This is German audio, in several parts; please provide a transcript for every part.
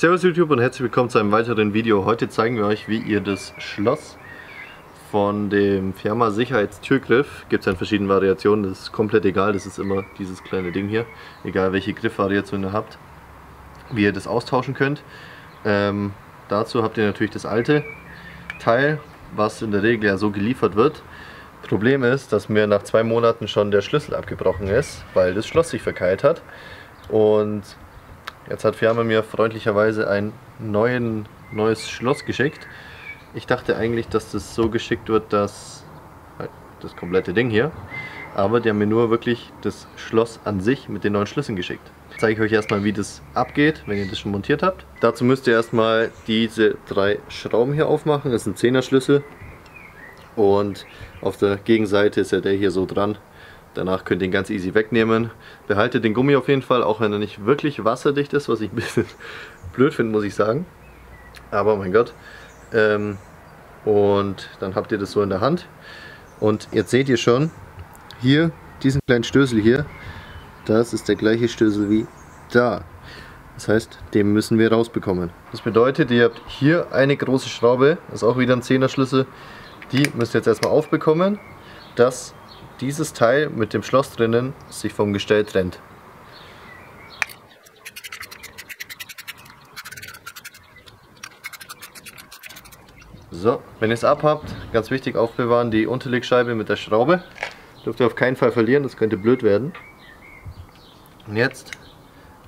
Servus YouTube und herzlich willkommen zu einem weiteren Video. Heute zeigen wir euch, wie ihr das Schloss von dem Firma Sicherheitstürgriff, gibt es in verschiedenen Variationen, das ist komplett egal, das ist immer dieses kleine Ding hier, egal welche Griffvariation ihr habt, wie ihr das austauschen könnt. Ähm, dazu habt ihr natürlich das alte Teil, was in der Regel ja so geliefert wird. Problem ist, dass mir nach zwei Monaten schon der Schlüssel abgebrochen ist, weil das Schloss sich verkeilt hat. Und jetzt hat Firma mir freundlicherweise ein neuen, neues Schloss geschickt. Ich dachte eigentlich, dass das so geschickt wird, dass halt das komplette Ding hier, aber die haben mir nur wirklich das Schloss an sich mit den neuen Schlüsseln geschickt. Ich zeige euch erstmal, wie das abgeht, wenn ihr das schon montiert habt. Dazu müsst ihr erstmal diese drei Schrauben hier aufmachen. Das ist ein 10er Schlüssel und auf der Gegenseite ist ja der hier so dran. Danach könnt ihr ihn ganz easy wegnehmen. Behaltet den Gummi auf jeden Fall, auch wenn er nicht wirklich wasserdicht ist, was ich ein bisschen blöd finde, muss ich sagen. Aber mein Gott. Ähm, und dann habt ihr das so in der Hand. Und jetzt seht ihr schon, hier, diesen kleinen Stößel hier, das ist der gleiche Stößel wie da. Das heißt, den müssen wir rausbekommen. Das bedeutet, ihr habt hier eine große Schraube, das ist auch wieder ein 10er Schlüssel, die müsst ihr jetzt erstmal aufbekommen, dass dieses Teil mit dem Schloss drinnen sich vom Gestell trennt. So, wenn ihr es abhabt, ganz wichtig aufbewahren, die Unterlegscheibe mit der Schraube. Dürft ihr auf keinen Fall verlieren, das könnte blöd werden. Und jetzt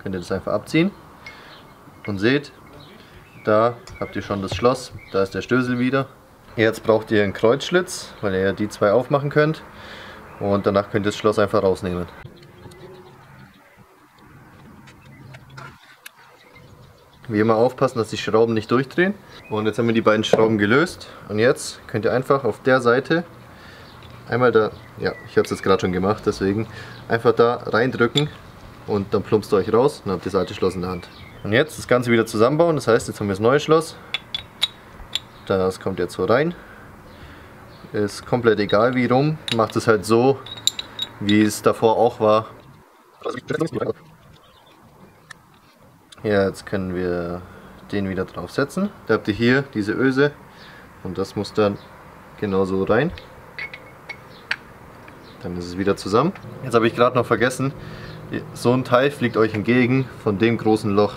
könnt ihr das einfach abziehen und seht, da habt ihr schon das Schloss, da ist der Stößel wieder. Jetzt braucht ihr einen Kreuzschlitz, weil ihr ja die zwei aufmachen könnt. Und danach könnt ihr das Schloss einfach rausnehmen. Wie immer aufpassen, dass die Schrauben nicht durchdrehen. Und jetzt haben wir die beiden Schrauben gelöst. Und jetzt könnt ihr einfach auf der Seite einmal da, ja, ich habe es jetzt gerade schon gemacht, deswegen einfach da reindrücken und dann plumpst ihr euch raus und habt das alte Schloss in der Hand. Und jetzt das Ganze wieder zusammenbauen, das heißt, jetzt haben wir das neue Schloss das kommt jetzt so rein. Ist komplett egal wie rum. Macht es halt so, wie es davor auch war. Ja, jetzt können wir den wieder draufsetzen. Da habt ihr hier diese Öse und das muss dann genauso rein. Dann ist es wieder zusammen. Jetzt habe ich gerade noch vergessen, so ein Teil fliegt euch entgegen von dem großen Loch.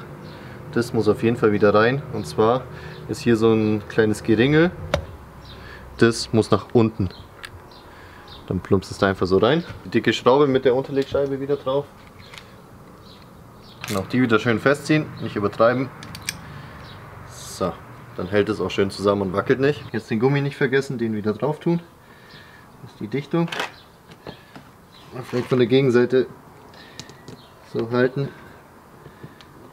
Das muss auf jeden Fall wieder rein und zwar ist hier so ein kleines Geringel. Das muss nach unten. Dann plumpst es da einfach so rein. Die dicke Schraube mit der Unterlegscheibe wieder drauf. Und auch die wieder schön festziehen, nicht übertreiben. So, dann hält es auch schön zusammen und wackelt nicht. Jetzt den Gummi nicht vergessen, den wieder drauf tun. Das ist die Dichtung. Vielleicht von der Gegenseite so halten,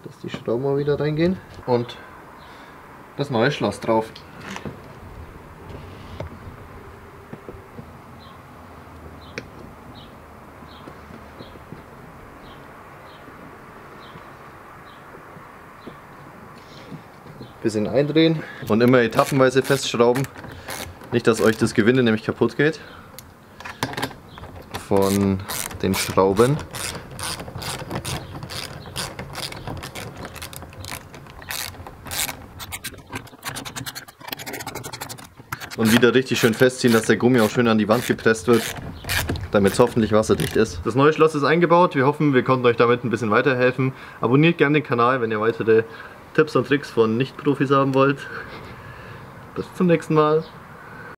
dass die Schrauben mal wieder reingehen. Und das neue Schloss drauf. Bisschen eindrehen und immer etappenweise festschrauben. Nicht, dass euch das Gewinde nämlich kaputt geht von den Schrauben. und wieder richtig schön festziehen, dass der Gummi auch schön an die Wand gepresst wird, damit es hoffentlich wasserdicht ist. Das neue Schloss ist eingebaut, wir hoffen, wir konnten euch damit ein bisschen weiterhelfen. Abonniert gerne den Kanal, wenn ihr weitere Tipps und Tricks von Nicht-Profis haben wollt. Bis zum nächsten Mal.